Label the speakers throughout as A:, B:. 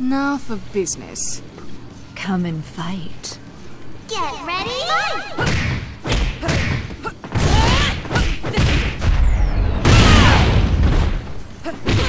A: Now for business.
B: Come and fight.
C: Get ready!
B: So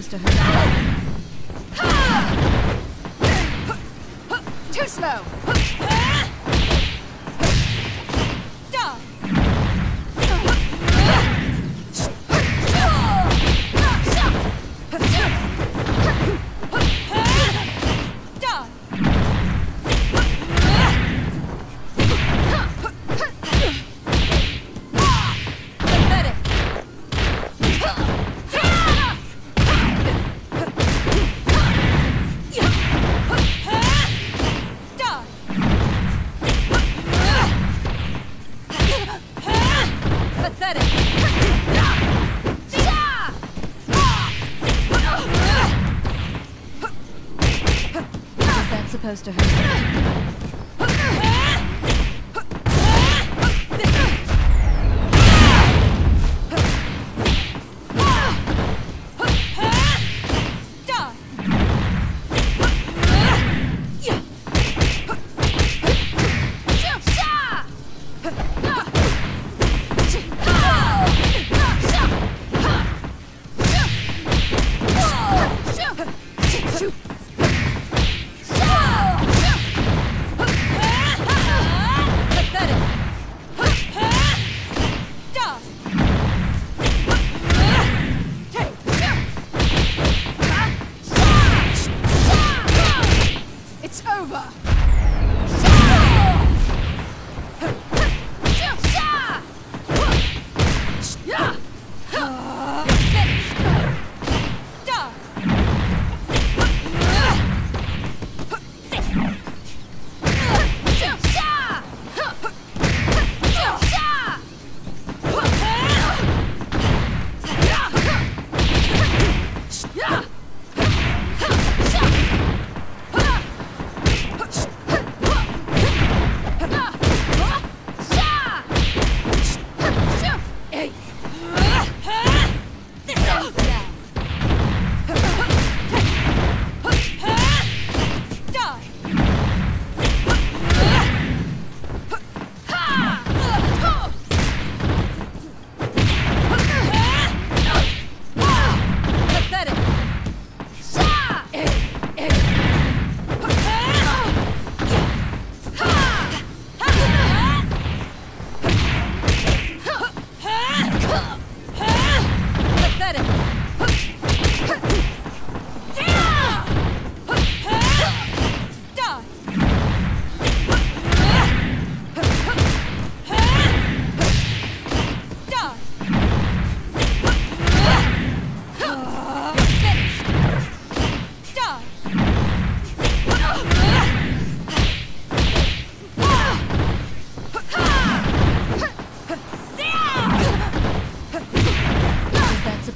B: Supposed to hurt?
A: Too slow!
B: Pathetic. Is that supposed to hurt?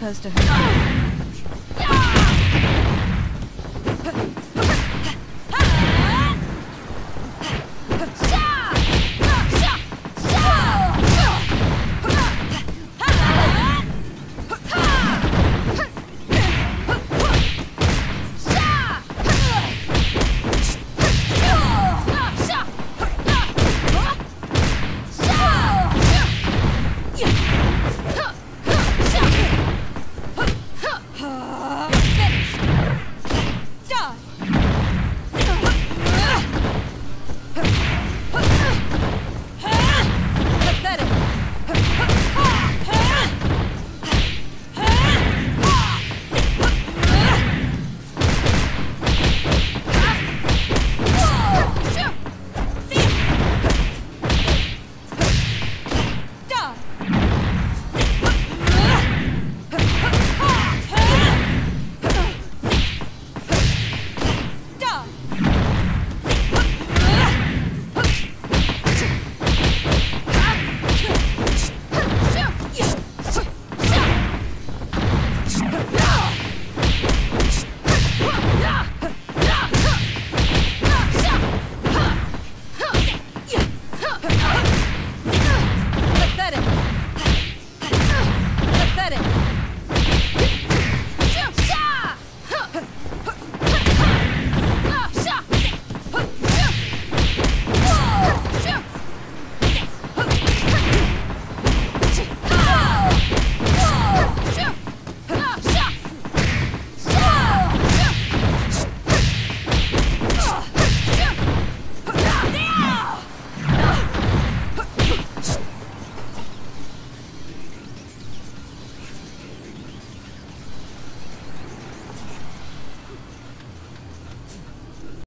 A: Supposed to hurt?